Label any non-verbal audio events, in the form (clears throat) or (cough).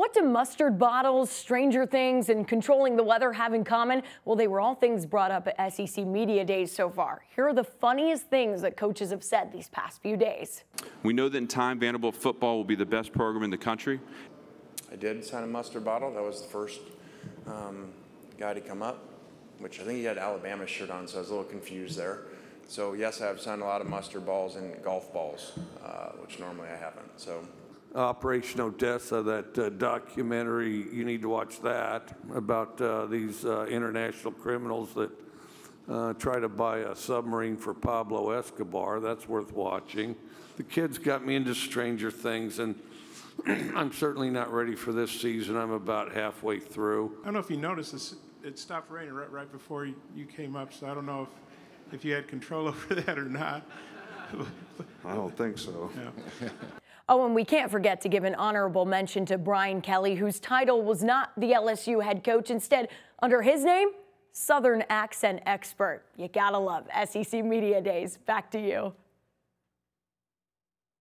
What do mustard bottles, Stranger Things, and controlling the weather have in common? Well, they were all things brought up at SEC Media Days so far. Here are the funniest things that coaches have said these past few days. We know that in time, Vanderbilt football will be the best program in the country. I did sign a mustard bottle. That was the first um, guy to come up, which I think he had Alabama shirt on, so I was a little confused there. So yes, I've signed a lot of mustard balls and golf balls, uh, which normally I haven't. So Operation Odessa, that uh, documentary, you need to watch that about uh, these uh, international criminals that uh, try to buy a submarine for Pablo Escobar. That's worth watching. The kids got me into Stranger Things, and (clears throat) I'm certainly not ready for this season. I'm about halfway through. I don't know if you noticed this, it stopped raining right, right before you, you came up, so I don't know if, if you had control (laughs) over that or not. I don't think so. Yeah. Oh, and we can't forget to give an honorable mention to Brian Kelly, whose title was not the LSU head coach. Instead, under his name, Southern accent expert. You gotta love SEC Media Days. Back to you.